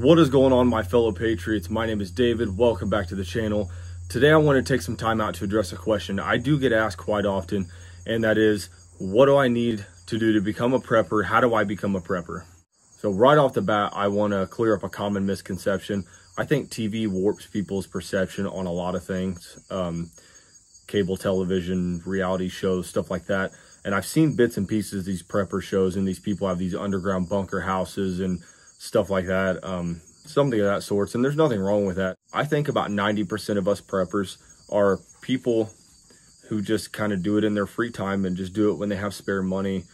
What is going on, my fellow patriots? My name is David. Welcome back to the channel. Today, I want to take some time out to address a question I do get asked quite often, and that is, what do I need to do to become a prepper? How do I become a prepper? So right off the bat, I want to clear up a common misconception. I think TV warps people's perception on a lot of things. Um, cable television, reality shows, stuff like that. And I've seen bits and pieces of these prepper shows, and these people have these underground bunker houses and stuff like that, um, something of that sorts. And there's nothing wrong with that. I think about 90% of us preppers are people who just kind of do it in their free time and just do it when they have spare money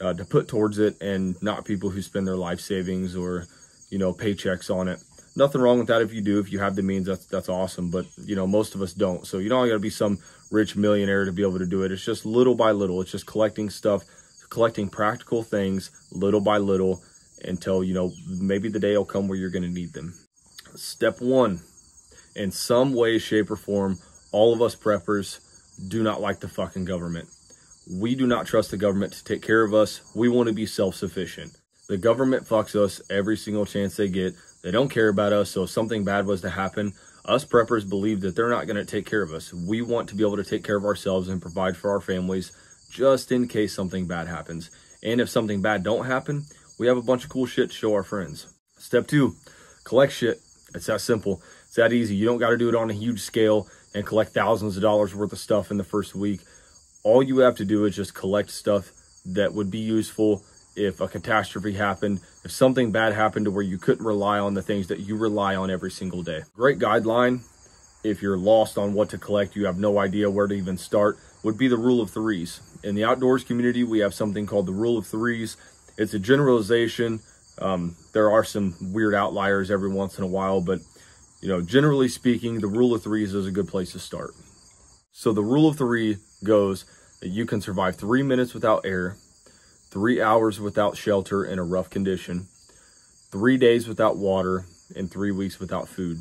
uh, to put towards it and not people who spend their life savings or, you know, paychecks on it. Nothing wrong with that if you do, if you have the means, that's, that's awesome. But, you know, most of us don't. So you don't got to be some rich millionaire to be able to do it. It's just little by little. It's just collecting stuff, collecting practical things little by little until, you know, maybe the day will come where you're going to need them. Step one, in some way, shape, or form, all of us preppers do not like the fucking government. We do not trust the government to take care of us. We want to be self sufficient. The government fucks us every single chance they get. They don't care about us. So if something bad was to happen, us preppers believe that they're not going to take care of us. We want to be able to take care of ourselves and provide for our families just in case something bad happens. And if something bad don't happen, we have a bunch of cool shit to show our friends. Step two, collect shit. It's that simple. It's that easy. You don't got to do it on a huge scale and collect thousands of dollars worth of stuff in the first week. All you have to do is just collect stuff that would be useful if a catastrophe happened, if something bad happened to where you couldn't rely on the things that you rely on every single day. Great guideline if you're lost on what to collect, you have no idea where to even start, would be the rule of threes. In the outdoors community, we have something called the rule of threes. It's a generalization. Um, there are some weird outliers every once in a while, but you know, generally speaking, the rule of threes is a good place to start. So the rule of three goes that you can survive three minutes without air, three hours without shelter in a rough condition, three days without water, and three weeks without food.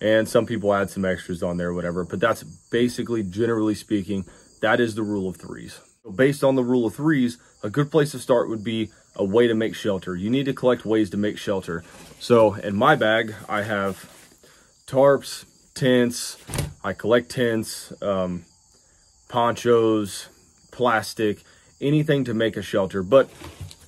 And some people add some extras on there, whatever, but that's basically, generally speaking, that is the rule of threes. Based on the rule of threes, a good place to start would be a way to make shelter. You need to collect ways to make shelter. So in my bag, I have tarps, tents, I collect tents, um, ponchos, plastic, anything to make a shelter. But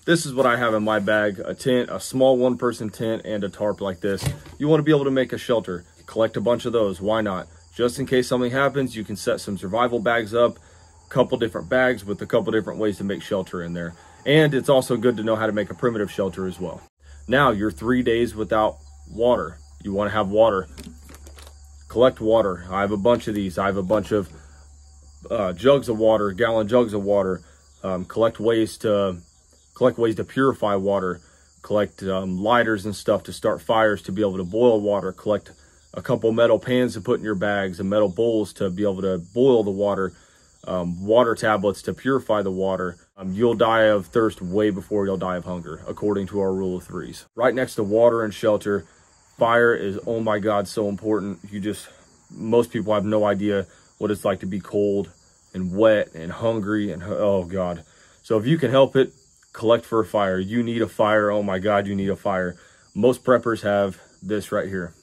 this is what I have in my bag, a tent, a small one person tent and a tarp like this. You wanna be able to make a shelter, collect a bunch of those, why not? Just in case something happens, you can set some survival bags up, a couple different bags with a couple different ways to make shelter in there. And it's also good to know how to make a primitive shelter as well. Now you're three days without water. You want to have water. Collect water. I have a bunch of these. I have a bunch of uh, jugs of water, gallon jugs of water. Um, collect ways to collect ways to purify water. Collect um, lighters and stuff to start fires to be able to boil water. Collect a couple metal pans to put in your bags and metal bowls to be able to boil the water. Um, water tablets to purify the water um, you'll die of thirst way before you'll die of hunger, according to our rule of threes. Right next to water and shelter, fire is, oh my God, so important. You just, most people have no idea what it's like to be cold and wet and hungry and, oh God. So if you can help it, collect for a fire. You need a fire. Oh my God, you need a fire. Most preppers have this right here.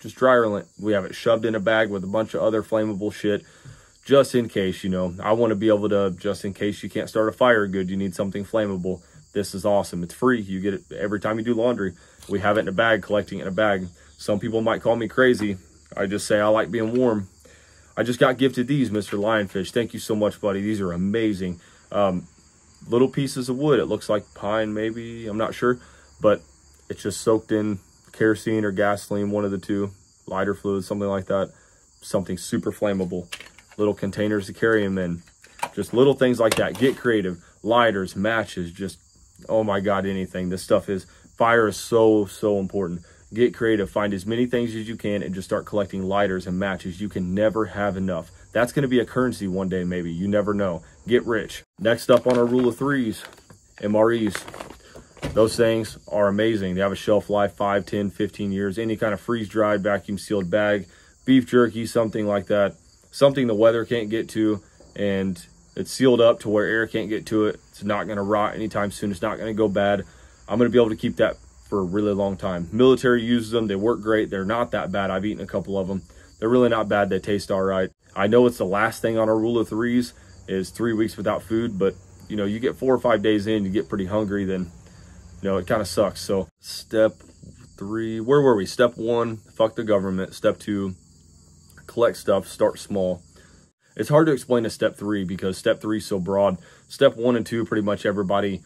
Just dryer lint. We have it shoved in a bag with a bunch of other flammable shit just in case, you know, I want to be able to, just in case you can't start a fire good, you need something flammable. This is awesome. It's free. You get it every time you do laundry. We have it in a bag, collecting it in a bag. Some people might call me crazy. I just say I like being warm. I just got gifted these, Mr. Lionfish. Thank you so much, buddy. These are amazing. Um, little pieces of wood. It looks like pine, maybe. I'm not sure. But it's just soaked in kerosene or gasoline, one of the two. Lighter fluid, something like that. Something super flammable little containers to carry them in. Just little things like that. Get creative. Lighters, matches, just, oh my God, anything. This stuff is, fire is so, so important. Get creative. Find as many things as you can and just start collecting lighters and matches. You can never have enough. That's going to be a currency one day, maybe. You never know. Get rich. Next up on our rule of threes, MREs. Those things are amazing. They have a shelf life, 5, 10, 15 years. Any kind of freeze-dried, vacuum-sealed bag, beef jerky, something like that something the weather can't get to and it's sealed up to where air can't get to it. It's not going to rot anytime soon. It's not going to go bad. I'm going to be able to keep that for a really long time. Military uses them. They work great. They're not that bad. I've eaten a couple of them. They're really not bad. They taste all right. I know it's the last thing on our rule of threes is three weeks without food, but you know, you get four or five days in, you get pretty hungry, then, you know, it kind of sucks. So step three, where were we? Step one, fuck the government. Step two, collect stuff, start small. It's hard to explain a step three because step three is so broad. Step one and two, pretty much everybody,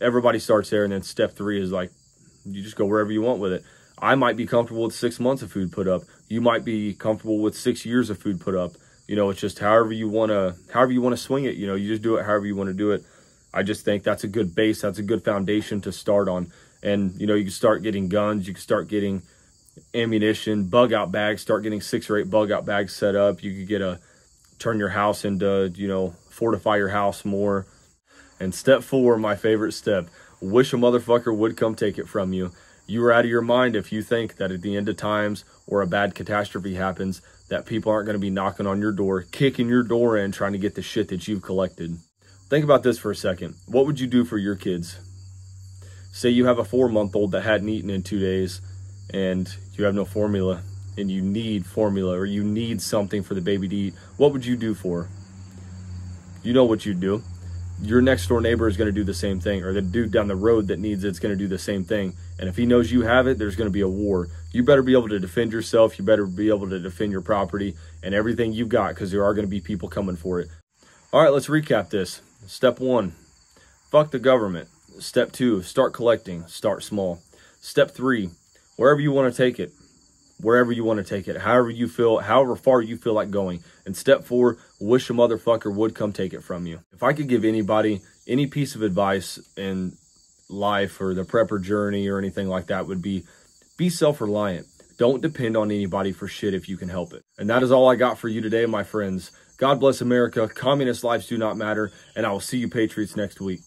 everybody starts there. And then step three is like, you just go wherever you want with it. I might be comfortable with six months of food put up. You might be comfortable with six years of food put up. You know, it's just however you want to, however you want to swing it. You know, you just do it however you want to do it. I just think that's a good base. That's a good foundation to start on. And, you know, you can start getting guns. You can start getting ammunition, bug out bags, start getting six or eight bug out bags set up. You could get a, turn your house into, you know, fortify your house more. And step four, my favorite step, wish a motherfucker would come take it from you. You are out of your mind if you think that at the end of times or a bad catastrophe happens, that people aren't going to be knocking on your door, kicking your door in, trying to get the shit that you've collected. Think about this for a second. What would you do for your kids? Say you have a four month old that hadn't eaten in two days and you have no formula and you need formula or you need something for the baby to eat. What would you do for? You know what you'd do your next door neighbor is going to do the same thing, or the dude down the road that needs it's going to do the same thing. And if he knows you have it, there's going to be a war. You better be able to defend yourself. You better be able to defend your property and everything you've got because there are going to be people coming for it. All right, let's recap this. Step one, fuck the government. Step two, start collecting, start small. Step three, wherever you want to take it, wherever you want to take it, however you feel, however far you feel like going. And step four, wish a motherfucker would come take it from you. If I could give anybody any piece of advice in life or the prepper journey or anything like that would be be self-reliant. Don't depend on anybody for shit if you can help it. And that is all I got for you today, my friends. God bless America. Communist lives do not matter. And I will see you patriots next week.